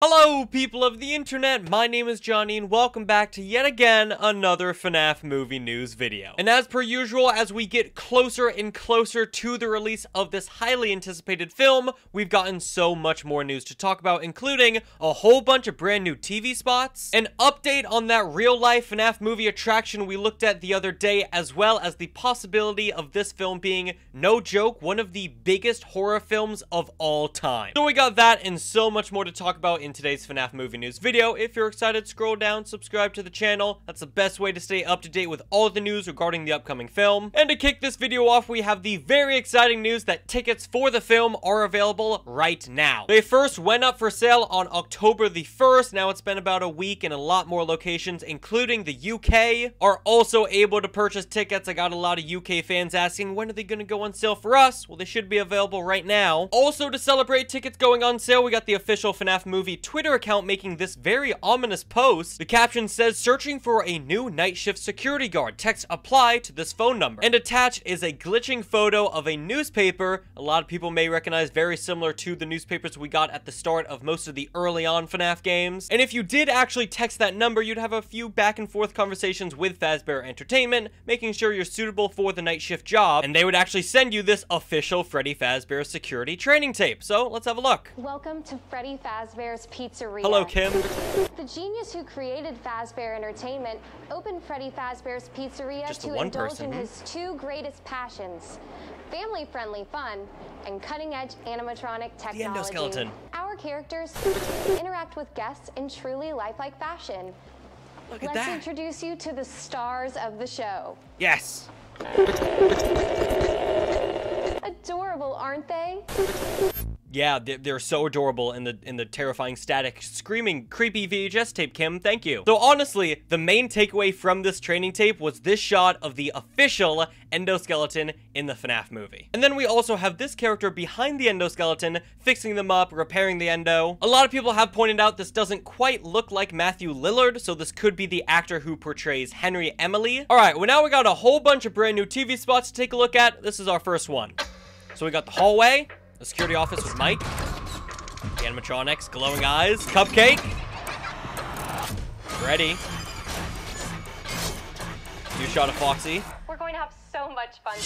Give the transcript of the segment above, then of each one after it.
Hello, people of the internet, my name is Jonny, and welcome back to yet again another FNAF movie news video. And as per usual, as we get closer and closer to the release of this highly anticipated film, we've gotten so much more news to talk about, including a whole bunch of brand new TV spots, an update on that real-life FNAF movie attraction we looked at the other day, as well as the possibility of this film being, no joke, one of the biggest horror films of all time. So we got that and so much more to talk about in today's FNAF movie news video. If you're excited, scroll down, subscribe to the channel. That's the best way to stay up to date with all the news regarding the upcoming film. And to kick this video off, we have the very exciting news that tickets for the film are available right now. They first went up for sale on October the 1st. Now it's been about a week and a lot more locations, including the UK, are also able to purchase tickets. I got a lot of UK fans asking, when are they going to go on sale for us? Well, they should be available right now. Also, to celebrate tickets going on sale, we got the official FNAF movie Twitter account making this very ominous post. The caption says, searching for a new night shift security guard. Text apply to this phone number. And attached is a glitching photo of a newspaper. A lot of people may recognize very similar to the newspapers we got at the start of most of the early on FNAF games. And if you did actually text that number, you'd have a few back and forth conversations with Fazbear Entertainment, making sure you're suitable for the night shift job. And they would actually send you this official Freddy Fazbear security training tape. So let's have a look. Welcome to Freddy Fazbear's Pizzeria. Hello, Kim. The genius who created Fazbear Entertainment opened Freddy Fazbear's Pizzeria Just to indulge person, in his two greatest passions, family-friendly fun and cutting-edge animatronic technology. The endoskeleton. Our characters interact with guests in truly lifelike fashion. Look at Let's that. introduce you to the stars of the show. Yes. Adorable, aren't they? Yeah, they're, so adorable in the in the terrifying static screaming creepy VHS tape, Kim. Thank you. So honestly, the main takeaway from this training tape was this shot of the official endoskeleton in the FNAF movie. And then we also have this character behind the endoskeleton, fixing them up, repairing the endo. A lot of people have pointed out this doesn't quite look like Matthew Lillard, so this could be the actor who portrays Henry Emily. All right, well now we got a whole bunch of brand new TV spots to take a look at. This is our first one. So we got the hallway, the security office with Mike, the animatronics, glowing eyes, cupcake, Ready. new shot of Foxy, We're going to have so much fun.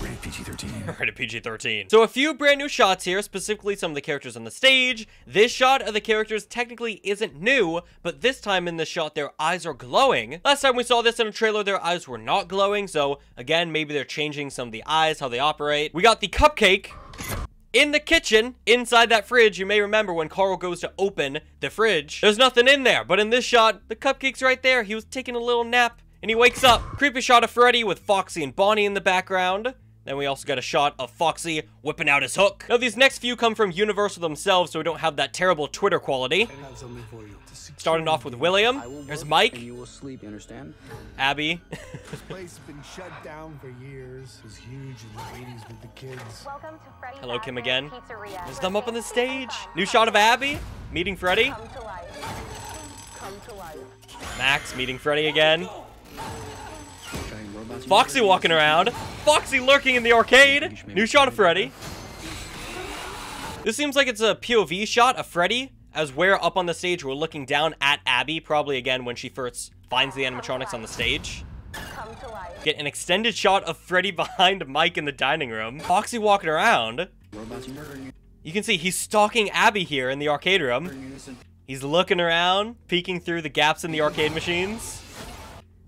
Rated PG-13. rated PG-13. So a few brand new shots here, specifically some of the characters on the stage. This shot of the characters technically isn't new, but this time in this shot, their eyes are glowing. Last time we saw this in a trailer, their eyes were not glowing, so again, maybe they're changing some of the eyes, how they operate. We got the cupcake, in the kitchen, inside that fridge, you may remember when Carl goes to open the fridge, there's nothing in there. But in this shot, the cupcake's right there. He was taking a little nap and he wakes up. Creepy shot of Freddy with Foxy and Bonnie in the background. Then we also got a shot of Foxy whipping out his hook. Now, these next few come from Universal themselves, so we don't have that terrible Twitter quality. I got something for you. Starting off with William. There's Mike, And you will sleep, you understand? Abby. This place has been shut down for years. It was huge in the 80s with the kids. Welcome to Freddy Hello, Kim again. Pizzeria. There's them up on the stage. New shot of Abby meeting Freddy. Come to life. Come to life. Max meeting Freddy again. Foxy walking around. Foxy lurking in the arcade. New shot of Freddy. This seems like it's a POV shot of Freddy as we're up on the stage. We're looking down at Abby, probably again when she first finds the animatronics on the stage. Get an extended shot of Freddy behind Mike in the dining room. Foxy walking around. You can see he's stalking Abby here in the arcade room. He's looking around, peeking through the gaps in the arcade machines.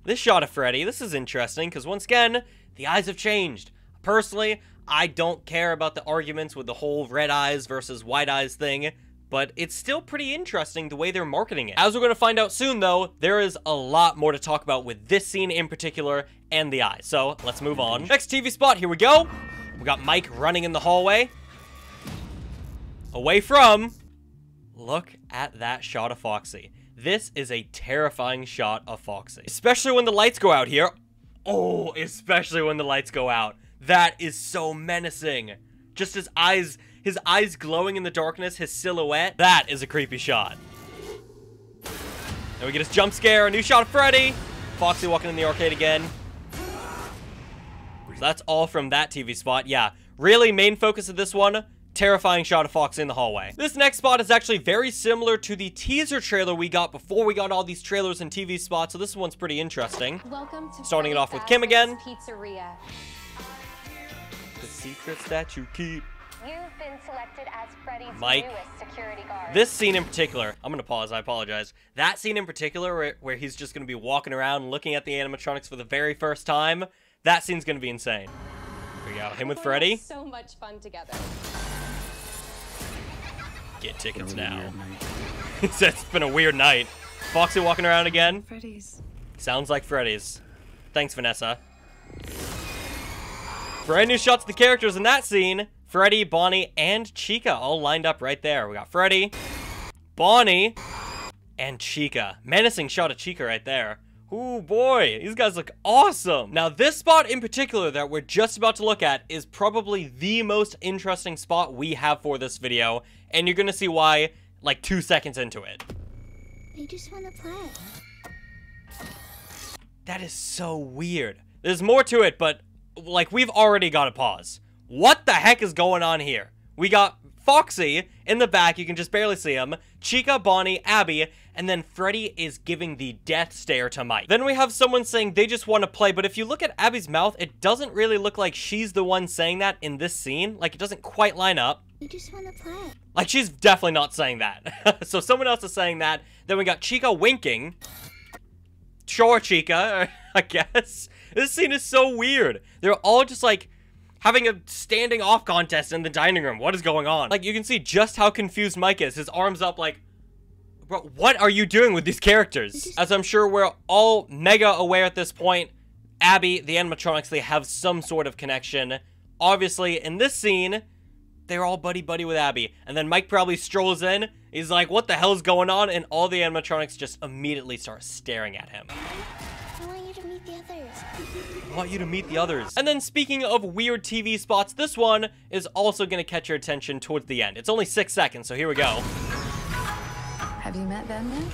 This shot of Freddy, this is interesting because once again, the eyes have changed. Personally, I don't care about the arguments with the whole red eyes versus white eyes thing, but it's still pretty interesting the way they're marketing it. As we're going to find out soon though, there is a lot more to talk about with this scene in particular and the eyes. So let's move on. Next TV spot, here we go. We got Mike running in the hallway. Away from Look at that shot of Foxy. This is a terrifying shot of Foxy. Especially when the lights go out here. Oh, especially when the lights go out. That is so menacing. Just his eyes, his eyes glowing in the darkness, his silhouette. That is a creepy shot. Then we get his jump scare, a new shot of Freddy. Foxy walking in the arcade again. So that's all from that TV spot. Yeah, really main focus of this one, terrifying shot of Fox in the hallway. This next spot is actually very similar to the teaser trailer we got before we got all these trailers and TV spots, so this one's pretty interesting. Welcome to Starting it off with Kim again. Pizzeria. The secrets that you keep. You've been selected as Freddy's Mike. newest security guard. This scene in particular, I'm gonna pause, I apologize. That scene in particular, where, where he's just gonna be walking around looking at the animatronics for the very first time, that scene's gonna be insane. Here we go, him with Freddy. So much fun together. Get tickets Really now. weird night. He said it's been a weird night. Foxy walking around again. Freddy's. Sounds like Freddy's. Thanks, Vanessa. Brand new shots of the characters in that scene. Freddy, Bonnie, and Chica all lined up right there. We got Freddy, Bonnie, and Chica. Menacing shot of Chica right there. Ooh, boy, these guys look awesome. Now, this spot in particular that we're just about to look at is probably the most interesting spot we have for this video, and you're gonna see why like two seconds into it. They just want to play. That is so weird. There's more to it, but like we've already got a pause. What the heck is going on here? We got Foxy in the back, you can just barely see him, Chica, Bonnie, Abby, and then Freddy is giving the death stare to Mike. Then we have someone saying they just want to play, but if you look at Abby's mouth, it doesn't really look like she's the one saying that in this scene. Like it doesn't quite line up. They just want to play. Like she's definitely not saying that. so someone else is saying that. Then we got Chica winking. Sure, Chica, I guess. This scene is so weird. They're all just like having a standing off contest in the dining room. What is going on? Like you can see just how confused Mike is. His arms up like Bro, what are you doing with these characters? As I'm sure we're all mega aware at this point, Abby, the animatronics, they have some sort of connection. Obviously, in this scene, they're all buddy-buddy with Abby. And then Mike probably strolls in. He's like, what the hell's going on? And all the animatronics just immediately start staring at him. I want you to meet the others. I want you to meet the others. And then speaking of weird TV spots, this one is also going to catch your attention towards the end. It's only six seconds, so here we go. Have you met Batman?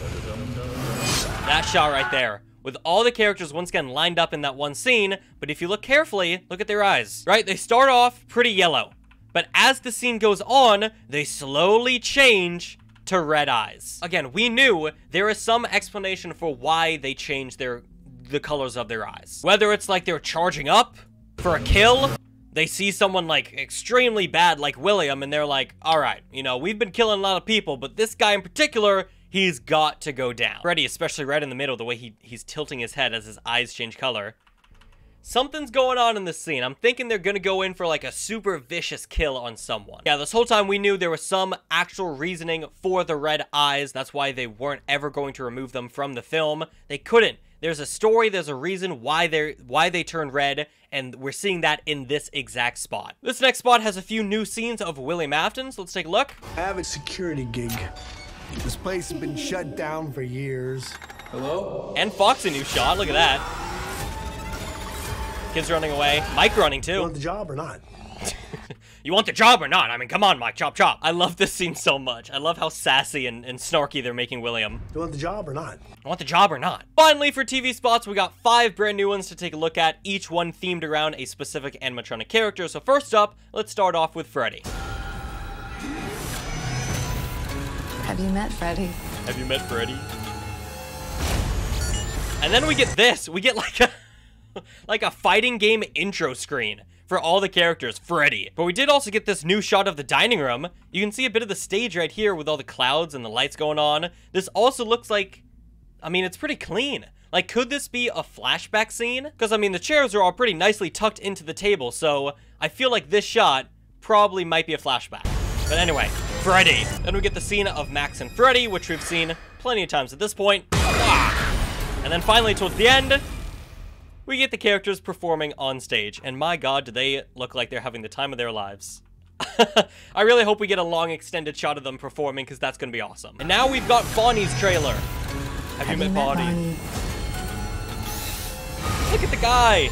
That shot right there. With all the characters once again lined up in that one scene, but if you look carefully, look at their eyes, right? They start off pretty yellow, but as the scene goes on, they slowly change to red eyes. Again, we knew there is some explanation for why they change their the colors of their eyes. Whether it's like they're charging up for a kill, they see someone like extremely bad like William and they're like, all right, you know, we've been killing a lot of people, but this guy in particular, he's got to go down. Freddy, especially right in the middle, the way he, he's tilting his head as his eyes change color. Something's going on in this scene. I'm thinking they're gonna go in for like a super vicious kill on someone. Yeah, this whole time we knew there was some actual reasoning for the red eyes. That's why they weren't ever going to remove them from the film. They couldn't. There's a story, there's a reason why they why they turn red, and we're seeing that in this exact spot. This next spot has a few new scenes of William Afton, so let's take a look. I have a security gig. This place has been shut down for years. Hello? And Fox a new shot, look at that. Kids running away. Mike running You too. want the job or not? You want the job or not? I mean, come on, Mike, chop chop. I love this scene so much. I love how sassy and, and snarky they're making William. Do You want the job or not? I want the job or not? Finally, for TV spots, we got five brand new ones to take a look at, each one themed around a specific animatronic character. So first up, let's start off with Freddy. Have you met Freddy? Have you met Freddy? And then we get this. We get like a like a fighting game intro screen for all the characters, Freddy. But we did also get this new shot of the dining room. You can see a bit of the stage right here with all the clouds and the lights going on. This also looks like I mean, it's pretty clean. Like, could this be a flashback scene? Because, I mean, the chairs are all pretty nicely tucked into the table, so I feel like this shot probably might be a flashback. But anyway, Freddy. Then we get the scene of Max and Freddy, which we've seen plenty of times at this point. And then finally, towards the end, we get the characters performing on stage. And my god, do they look like they're having the time of their lives. I really hope we get a long extended shot of them performing because that's going to be awesome. And now we've got Bonnie's trailer. Have, you met Bonnie? Look at the guy!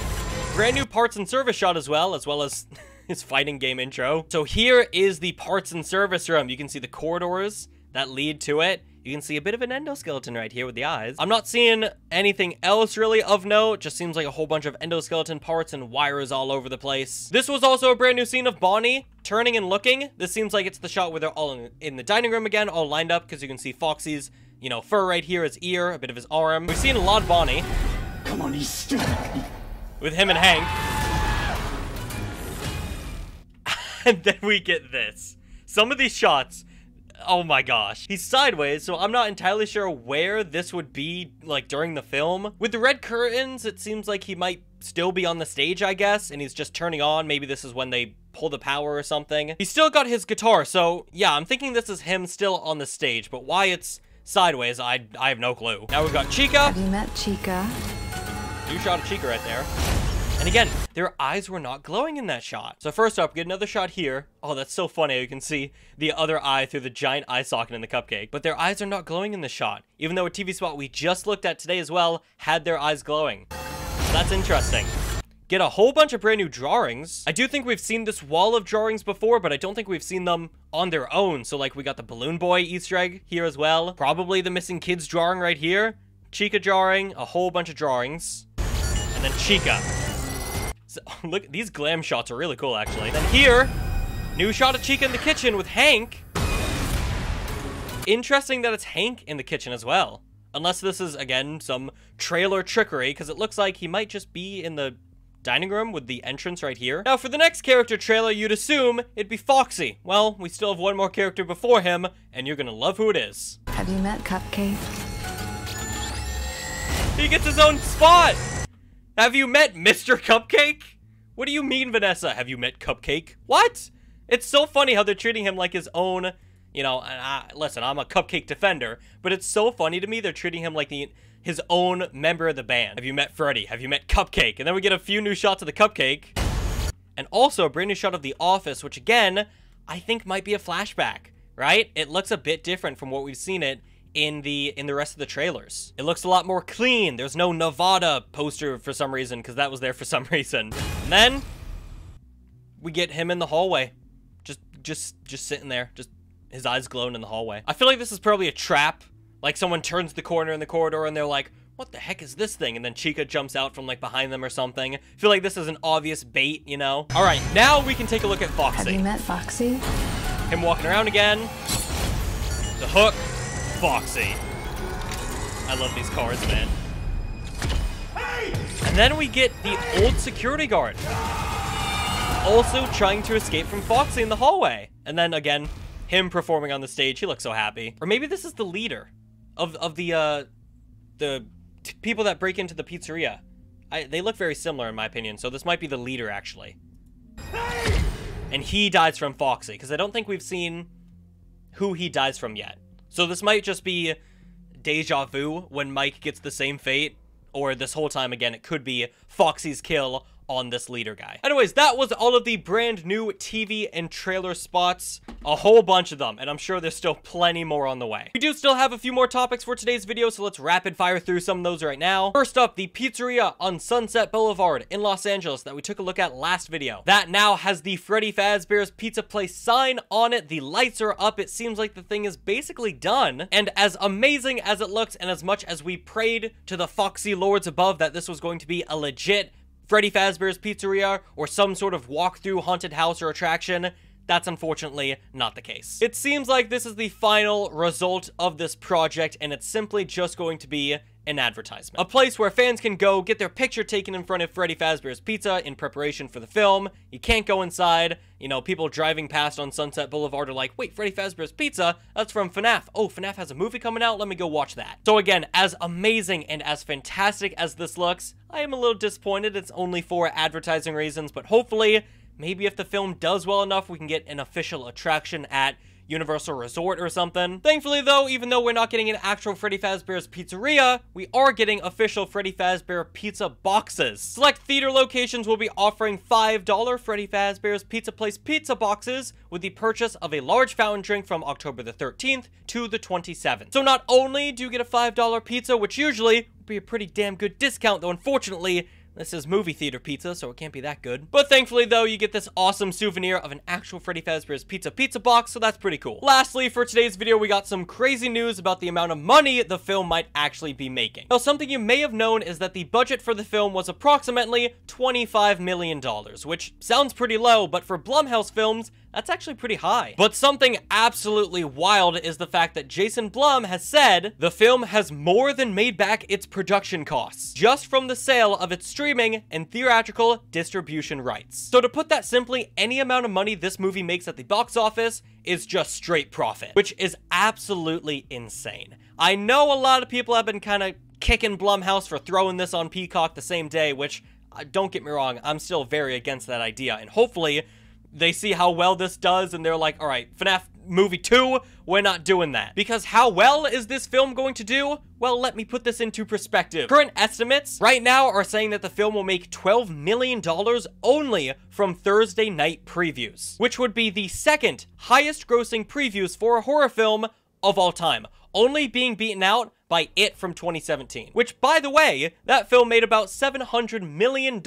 Brand new parts and service shot as well, as well as his fighting game intro. So here is the parts and service room. You can see the corridors that lead to it. You can see a bit of an endoskeleton right here with the eyes. I'm not seeing anything else really of note. Just seems like a whole bunch of endoskeleton parts and wires all over the place. This was also a brand new scene of Bonnie turning and looking. This seems like it's the shot where they're all in, in the dining room again, all lined up, because you can see Foxy's, you know, fur right here, his ear, a bit of his arm. We've seen a lot of Bonnie. Come on, he's stupid. With him and Hank. and then we get this. Some of these shots oh my gosh. He's sideways, so I'm not entirely sure where this would be, like, during the film. With the red curtains, it seems like he might still be on the stage, I guess, and he's just turning on. Maybe this is when they pull the power or something. He's still got his guitar, so yeah, I'm thinking this is him still on the stage, but why it's sideways, I, I have no clue. Now we've got Chica. Have you met Chica? You shot a Chica right there. And again, their eyes were not glowing in that shot. So first up, get another shot here. Oh, that's so funny. You can see the other eye through the giant eye socket in the cupcake. But their eyes are not glowing in the shot. Even though a TV spot we just looked at today as well had their eyes glowing. So that's interesting. Get a whole bunch of brand new drawings. I do think we've seen this wall of drawings before, but I don't think we've seen them on their own. So like we got the Balloon Boy Easter egg here as well. Probably the missing kids drawing right here. Chica drawing, a whole bunch of drawings. And then Chica. Look, these glam shots are really cool, actually. Then here, new shot of Chica in the kitchen with Hank. Interesting that it's Hank in the kitchen as well. Unless this is, again, some trailer trickery, because it looks like he might just be in the dining room with the entrance right here. Now, for the next character trailer, you'd assume it'd be Foxy. Well, we still have one more character before him, and you're gonna love who it is. Have you met Cupcake? He gets his own spot! Have you met Mr. Cupcake? What do you mean, Vanessa? Have you met Cupcake? What? It's so funny how they're treating him like his own, you know, I, listen, I'm a Cupcake defender, but it's so funny to me they're treating him like the his own member of the band. Have you met Freddy? Have you met Cupcake? And then we get a few new shots of the Cupcake. And also a brand new shot of The Office, which again, I think might be a flashback, right? It looks a bit different from what we've seen it in the in the rest of the trailers. It looks a lot more clean. There's no Nevada poster for some reason because that was there for some reason. And then we get him in the hallway. Just just just sitting there. Just his eyes glowing in the hallway. I feel like this is probably a trap. Like someone turns the corner in the corridor and they're like, what the heck is this thing? And then Chica jumps out from like behind them or something. I feel like this is an obvious bait, you know? All right, now we can take a look at Foxy. Have you met Foxy? Him walking around again. The hook. Foxy. I love these cards, man. And then we get the old security guard. Also trying to escape from Foxy in the hallway. And then again, him performing on the stage. He looks so happy. Or maybe this is the leader of, of the, uh, the people that break into the pizzeria. I, they look very similar in my opinion, so this might be the leader actually. And he dies from Foxy, because I don't think we've seen who he dies from yet. So this might just be deja vu when Mike gets the same fate, or this whole time again, it could be Foxy's kill on this leader guy. Anyways, that was all of the brand new TV and trailer spots. A whole bunch of them, and I'm sure there's still plenty more on the way. We do still have a few more topics for today's video, so let's rapid fire through some of those right now. First up, the pizzeria on Sunset Boulevard in Los Angeles that we took a look at last video. That now has the Freddy Fazbear's Pizza Place sign on it. The lights are up. It seems like the thing is basically done. And as amazing as it looks, and as much as we prayed to the Foxy Lords above that this was going to be a legit Freddy Fazbear's Pizzeria or some sort of walk-through haunted house or attraction, that's unfortunately not the case. It seems like this is the final result of this project and it's simply just going to be an advertisement. A place where fans can go get their picture taken in front of Freddy Fazbear's Pizza in preparation for the film. You can't go inside. You know, people driving past on Sunset Boulevard are like, wait, Freddy Fazbear's Pizza? That's from FNAF. Oh, FNAF has a movie coming out? Let me go watch that. So again, as amazing and as fantastic as this looks, I am a little disappointed it's only for advertising reasons, but hopefully, maybe if the film does well enough, we can get an official attraction at Universal Resort or something. Thankfully though, even though we're not getting an actual Freddy Fazbear's Pizzeria, we are getting official Freddy Fazbear pizza boxes. Select theater locations will be offering $5 Freddy Fazbear's Pizza Place pizza boxes with the purchase of a large fountain drink from October the 13th to the 27th. So not only do you get a $5 pizza, which usually would be a pretty damn good discount, though unfortunately, This is movie theater pizza, so it can't be that good. But thankfully, though, you get this awesome souvenir of an actual Freddy Fazbear's Pizza pizza box, so that's pretty cool. Lastly, for today's video, we got some crazy news about the amount of money the film might actually be making. Now, something you may have known is that the budget for the film was approximately $25 million, which sounds pretty low, but for Blumhouse films, that's actually pretty high. But something absolutely wild is the fact that Jason Blum has said the film has more than made back its production costs, just from the sale of its streaming and theatrical distribution rights. So to put that simply, any amount of money this movie makes at the box office is just straight profit, which is absolutely insane. I know a lot of people have been kind of kicking Blumhouse for throwing this on Peacock the same day, which, uh, don't get me wrong, I'm still very against that idea, and hopefully they see how well this does and they're like, all right, FNAF movie 2, we're not doing that. Because how well is this film going to do? Well, let me put this into perspective. Current estimates right now are saying that the film will make $12 million only from Thursday night previews, which would be the second highest grossing previews for a horror film of all time, only being beaten out by It from 2017, which, by the way, that film made about $700 million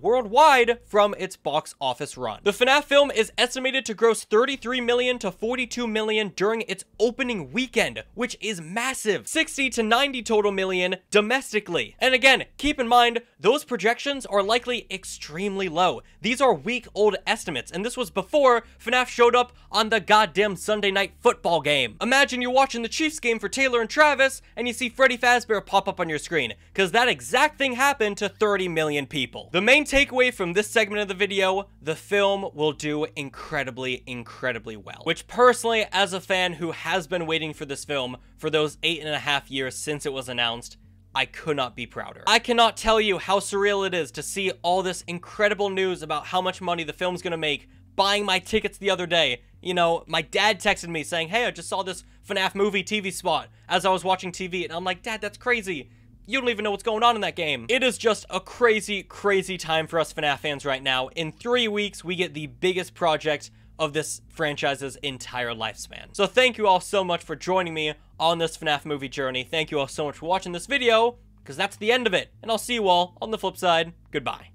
worldwide from its box office run. The FNAF film is estimated to gross 33 million to 42 million during its opening weekend, which is massive. 60 to 90 total million domestically. And again, keep in mind, those projections are likely extremely low. These are week-old estimates, and this was before FNAF showed up on the goddamn Sunday night football game. Imagine you're watching the Chiefs game for Taylor and Travis, and you see Freddy Fazbear pop up on your screen, because that exact thing happened to 30 million people. The main takeaway from this segment of the video, the film will do incredibly, incredibly well. Which personally, as a fan who has been waiting for this film for those eight and a half years since it was announced, I could not be prouder. I cannot tell you how surreal it is to see all this incredible news about how much money the film's gonna make buying my tickets the other day. You know, my dad texted me saying, hey, I just saw this FNAF movie TV spot as I was watching TV. And I'm like, Dad, that's crazy. You don't even know what's going on in that game. It is just a crazy, crazy time for us FNAF fans right now. In three weeks, we get the biggest project of this franchise's entire lifespan. So thank you all so much for joining me on this FNAF movie journey. Thank you all so much for watching this video, because that's the end of it. And I'll see you all on the flip side. Goodbye.